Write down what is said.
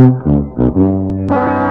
Thank you.